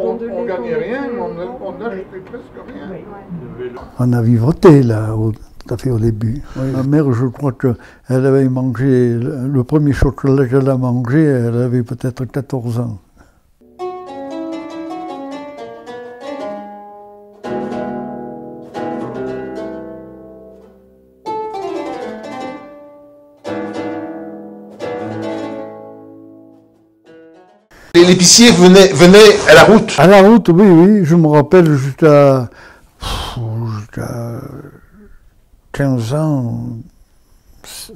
on, ne gagnait rien, mais on n'achetait presque rien. On a vivoté là, au, tout à fait au début. Ma mère, je crois qu'elle avait mangé, le premier chocolat qu'elle a mangé, elle avait peut-être 14 ans. L'épicier venait, venait à la route À la route, oui, oui. Je me rappelle jusqu'à 15 ans.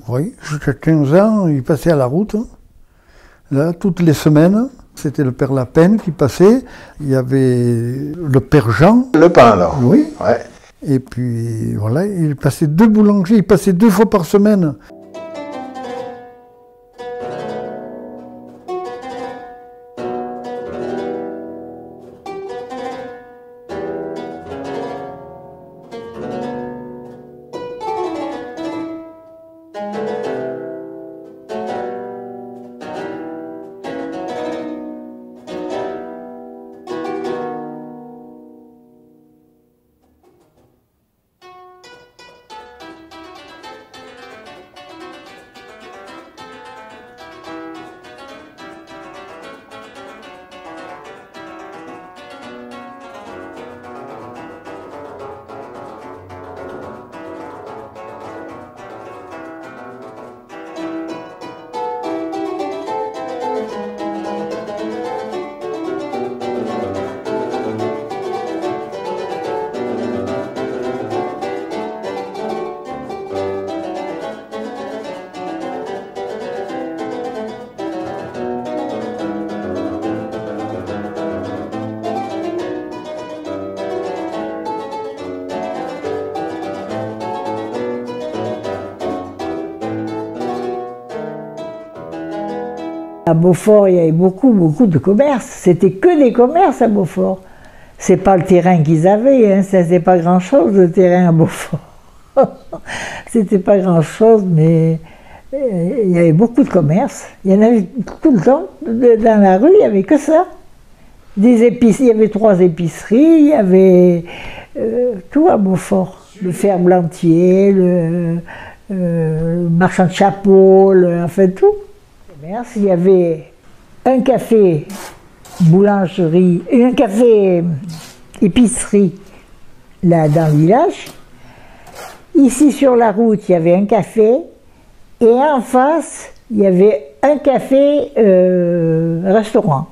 Oui, jusqu'à 15 ans, il passait à la route. Là, toutes les semaines. C'était le père Lapin qui passait. Il y avait le père Jean. Le pain, alors Oui. Ouais. Et puis, voilà, il passait deux boulangers. Il passait deux fois par semaine. À Beaufort, il y avait beaucoup, beaucoup de commerces. C'était que des commerces à Beaufort. C'est pas le terrain qu'ils avaient, hein. ça c'est pas grand chose le terrain à Beaufort. C'était pas grand chose, mais euh, il y avait beaucoup de commerces. Il y en avait tout le temps. Dans la rue, il n'y avait que ça. Des épiceries, il y avait trois épiceries, il y avait euh, tout à Beaufort. Le fer blantier, le, euh, le marchand de chapeaux, enfin tout. Il y avait un café boulangerie, un café épicerie là dans le village. Ici sur la route, il y avait un café et en face, il y avait un café euh, restaurant.